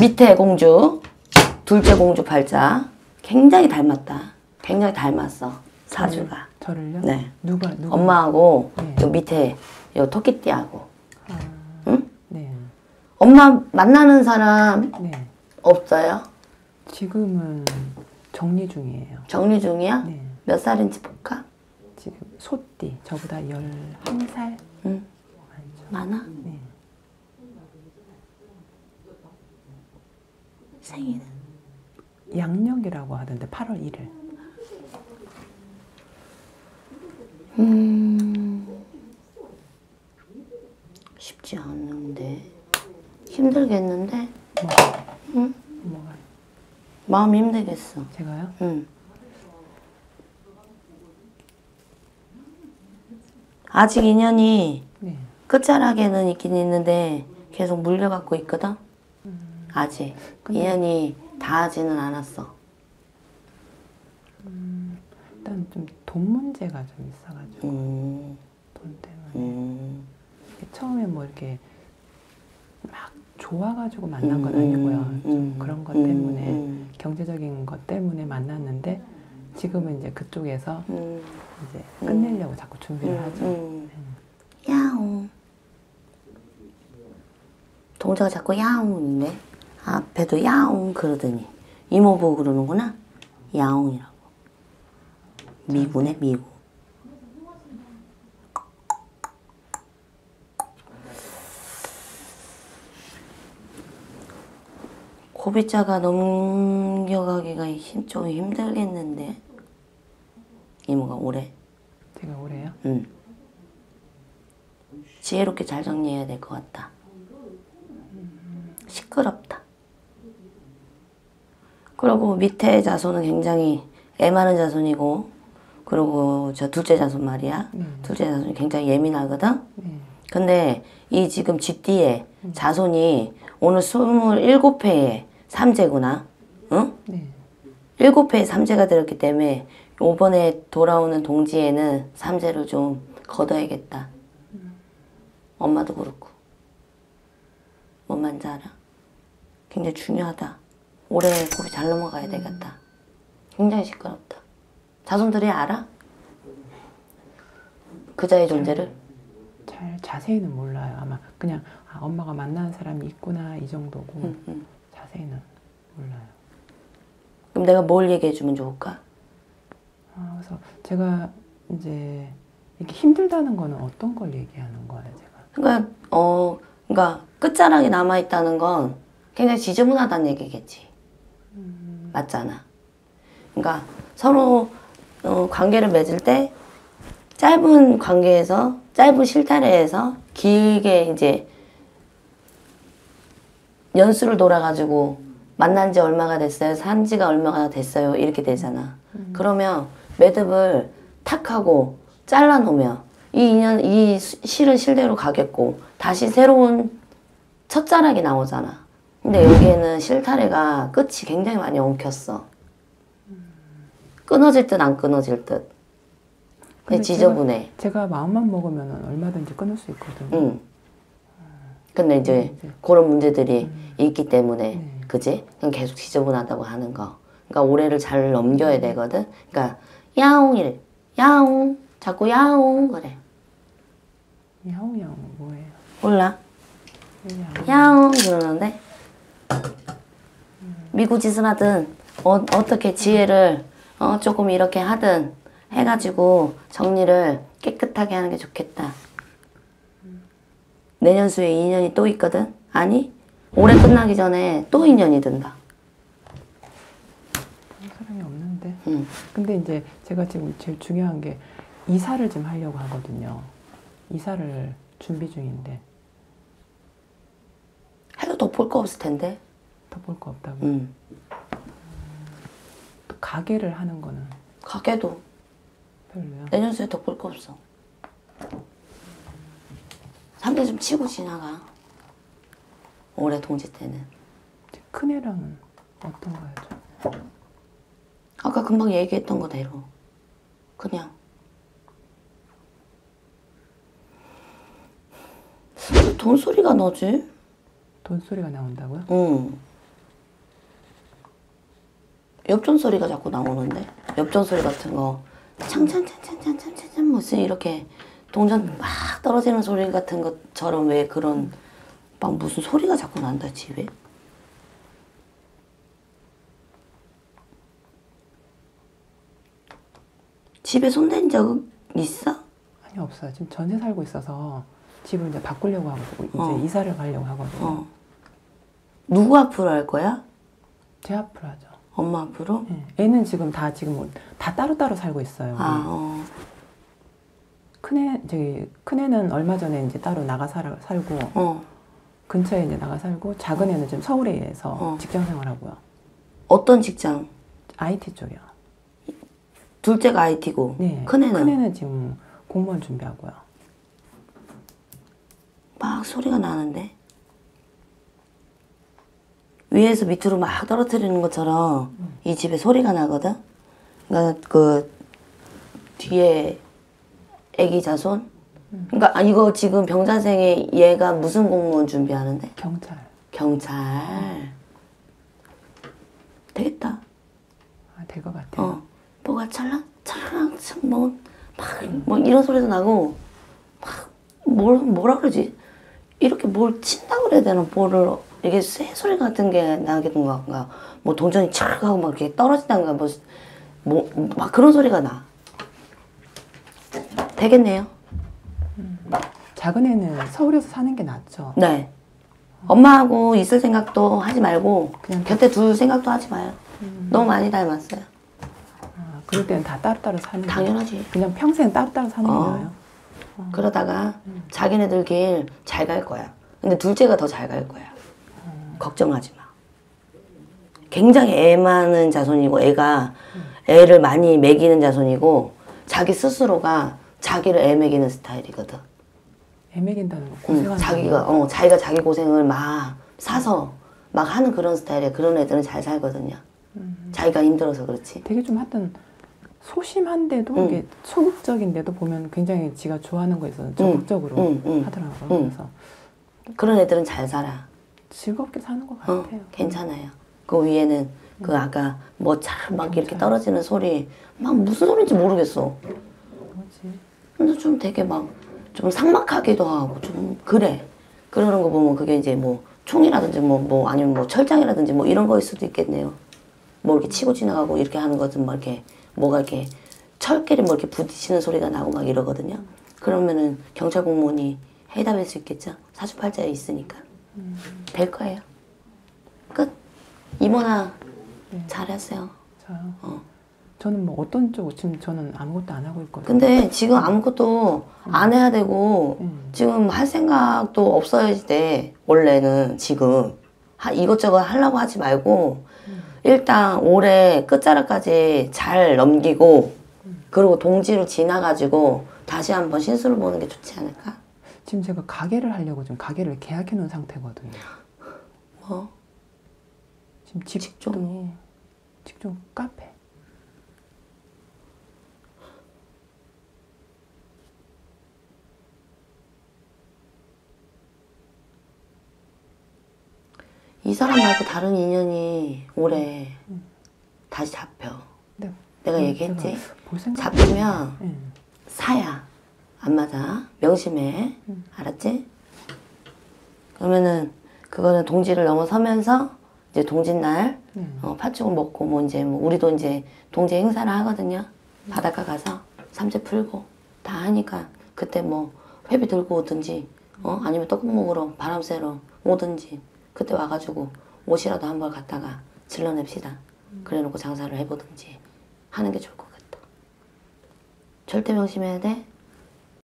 밑에 공주, 둘째 공주 팔자. 굉장히 닮았다. 굉장히 닮았어. 사주가. 저를요? 네. 누가 누가? 엄마하고 네. 요 밑에 요 토끼띠하고. 아, 응? 네. 엄마 만나는 사람 네. 없어요? 지금은 정리 중이에요. 정리 중이야? 네. 몇 살인지 볼까? 지금 소띠 저보다 11살 응. 많아? 네. 생일은? 양력이라고 하던데 8월 1일. 음, 쉽지 않은데. 힘들겠는데? 뭐가? 응? 뭐가? 마음 힘들겠어. 제가요? 응. 아직 인연이 네. 끝자락에는 있긴 있는데 계속 물려갖고 있거든? 아직. 근데- 인연이 닿아지는 않았어. 일단 좀 돈 문제가 좀 있어가지고 음, 돈 때문에 음, 처음에 뭐 이렇게 막 좋아가지고 만난 건 음, 아니고요. 음, 좀 음, 그런 것 음, 때문에 음, 경제적인 것 때문에 만났는데 지금은 이제 그쪽에서 음, 이제 음. 끝내려고 자꾸 준비를 하죠. 음. 야옹. 동자가 자꾸 야옹인데 앞에도 야옹 그러더니 이모 보고 그러는구나. 야옹이라고. 미구네 미구. 고비자가 넘겨가기가 힘, 좀 힘들겠는데 이모가 오래 제가 올해요. 응. 지혜롭게 잘 정리해야 될 것 같다. 시끄럽다. 그리고 밑에 자손은 굉장히 애 많은 자손이고, 그리고 저 둘째 자손 말이야. 네. 둘째 자손이 굉장히 예민하거든? 네. 근데 이 지금 쥐띠에 자손이 오늘 27회에 삼재구나. 응? 네. 일곱 회에 삼재가 들었기 때문에 이번에 돌아오는 동지에는 삼재를 좀 걷어야겠다. 엄마도 그렇고. 뭔 말인지 알아? 굉장히 중요하다. 올해 고비 잘 넘어가야 되겠다. 굉장히 시끄럽다. 자손들이 알아? 그자의 존재를? 잘 자세히는 몰라요. 아마 그냥 아, 엄마가 만나는 사람이 있구나 이 정도고 응, 응. 자세히는 몰라요. 그럼 내가 뭘 얘기해 주면 좋을까? 아, 그래서 제가 이제 이렇게 힘들다는 거는 어떤 걸 얘기하는 거예요, 제가? 그러니까 어 그러니까 끝자락이 남아 있다는 건 굉장히 지저분하다는 얘기겠지. 맞잖아. 그러니까 서로 어, 관계를 맺을 때 짧은 관계에서 짧은 실타래에서 길게 이제 연수를 돌아가지고 만난 지 얼마가 됐어요? 산 지가 얼마가 됐어요? 이렇게 되잖아. 그러면 매듭을 탁 하고 잘라 놓으면 이 인연, 이 수- 실은 실대로 가겠고 다시 새로운 첫 자락이 나오잖아. 근데 여기에는 실타래가 끝이 굉장히 많이 엉켰어. 끊어질 듯 안 끊어질 듯. 근데 지저분해. 제가 마음만 먹으면 얼마든지 끊을 수 있거든요. 응. 근데 이제 이제. 그런 문제들이 있기 때문에 네. 그지? 그냥 계속 지저분하다고 하는 거. 그러니까 올해를 잘 넘겨야 되거든. 그러니까 야옹이래. 야옹. 자꾸 야옹 그래. 야옹 야옹 뭐예요? 몰라. 야옹. 야옹 그러는데 미구짓을 하든 어, 어떻게 지혜를 어, 조금 이렇게 하든 해가지고 정리를 깨끗하게 하는 게 좋겠다. 내년 수에 인연이 또 있거든? 아니? 올해 끝나기 전에 또 인연이 든다. 그런 사람이 없는데. 응. 근데 이제 제가 지금 제일 중요한 게 이사를 좀 하려고 하거든요. 이사를 준비 중인데 볼 거 없을 텐데. 더 볼 거 없다고. 응. 또 가게를 하는 거는 가게도 별로요. 내년 수에 더 볼 거 없어. 삼대 좀 치고 지나가. 올해 동지 때는. 큰 애랑은 어떤 거였죠? 아까 금방 얘기했던 거대로. 그냥. 돈 소리가 나지? 돈 소리가 나온다고요? 응. 엽전 소리가 자꾸 나오는데 엽전 소리 같은 거 창창창창창창창 무슨 이렇게 동전 막 떨어지는 소리 같은 것처럼 왜 그런 막 무슨 소리가 자꾸 난다 집에 집에 손댄 적 있어? 아니 없어요. 지금 전세 살고 있어서 집을 이제 바꾸려고 하고 이제 어. 이사를 가려고 하거든요. 어. 누구 앞으로 할 거야? 제 앞으로 하죠. 엄마 앞으로? 예. 애는 지금 다 지금 뭐다 따로따로 살고 있어요. 아, 어. 큰애 저기 큰애는 얼마 전에 이제 따로 나가 살, 살고 어. 근처에 이제 나가 살고 작은 애는 지금 서울에서 어. 직장 생활하고요. 어떤 직장? IT 쪽이요. 둘째가 IT고 네. 큰애는 큰애는 지금 공무원 준비하고요. 막 소리가 나는데 위에서 밑으로 막 떨어뜨리는 것처럼 이 집에 소리가 나거든. 그러니까 그 뒤에 애기 자손. 그러니까 아, 이거 지금 병자생의 얘가 무슨 공무원 준비하는데? 경찰. 경찰. 되겠다. 아, 될 것 같아요. 어, 뭐가 찰랑 찰랑 뭐, 막, 뭐 이런 소리도 나고 막 뭘, 뭐라 그러지? 이렇게 뭘 친다 그래야 되나? 뭐를 이게 쇠 소리 같은 게 나게 된 건가? 뭐 동전이 착 하고 막 이렇게 떨어진다든가 뭐, 뭐, 막 그런 소리가 나. 되겠네요. 작은 애는 서울에서 사는 게 낫죠. 네. 엄마하고 있을 생각도 하지 말고 그냥 곁에 둘 생각도 하지 마요. 너무 많이 닮았어요. 아, 그럴 때는 다 따로따로 사는 게 당연하지. 그냥 평생 따로따로 사는 게 어. 나아요. 그러다가 자기네들 길 잘 갈 거야. 근데 둘째가 더 잘 갈 거야. 걱정하지 마. 굉장히 애 많은 자손이고 애가 애를 많이 먹이는 자손이고 자기 스스로가 자기를 애 먹이는 스타일이거든. 애매긴다는 거 응, 고생하는 자기가 어 자기가 자기 고생을 막 사서 막 하는 그런 스타일이야. 그런 애들은 잘 살거든요. 자기가 힘들어서 그렇지. 되게 좀 하여튼 소심한데도 응. 이게 소극적인데도 보면 굉장히 지가 좋아하는 거에 있어서 적극적으로 응, 응. 하더라고요. 응. 그래서 그런 애들은 잘 살아. 즐겁게 사는 것 어, 같아요. 괜찮아요. 그 위에는 그 아까 뭐잘막 이렇게 떨어지는 소리 막 무슨 소리인지 모르겠어. 뭐지? 근데 좀 되게 막 좀 삭막하기도 하고 좀 그래. 그러는 거 보면 그게 이제 뭐 총이라든지 뭐, 뭐 아니면 뭐 철장이라든지 뭐 이런 거일 수도 있겠네요. 뭐 이렇게 치고 지나가고 이렇게 하는 것은 뭐 이렇게 뭐가 이렇게 철끼리 뭐 이렇게 부딪히는 소리가 나고 막 이러거든요. 그러면은 경찰 공무원이 해답할 수 있겠죠. 사주팔자에 있으니까. 될 거예요. 끝. 이모나 잘했어요. 저요. 어. 저는 뭐 어떤 쪽 지금 저는 아무것도 안 하고 있거든요. 근데 지금 아무것도 안 해야 되고 음. 지금 할 생각도 없어야지 돼. 원래는 지금 하- 이것저것 하려고 하지 말고 일단 올해 끝자락까지 잘 넘기고 그리고 동지를 지나가지고 다시 한번 신수를 보는 게 좋지 않을까? 지금 제가 가게를 하려고 지금 가게를 계약해 놓은 상태거든요. 뭐 지금 집도 직종? 직종 카페. 이 사람 말고 다른 인연이 올해 다시 잡혀. 네. 내가 음, 얘기했지? 잡히면 네. 사야 안 맞아 명심해 음. 알았지? 그러면은 그거는 동지를 넘어서면서 이제 동짓날 네. 어, 팥죽을 먹고 뭐 이제 뭐 우리도 이제 동지 행사를 하거든요 바닷가 가서 삼재 풀고 다 하니까 그때 뭐 회비 들고 오든지 어 아니면 떡국 먹으러 바람 쐬러 오든지 그때 와가지고 옷이라도 한 벌 갖다가 질러냅시다 그래놓고 장사를 해보든지 하는 게 좋을 것 같다 절대 명심해야 돼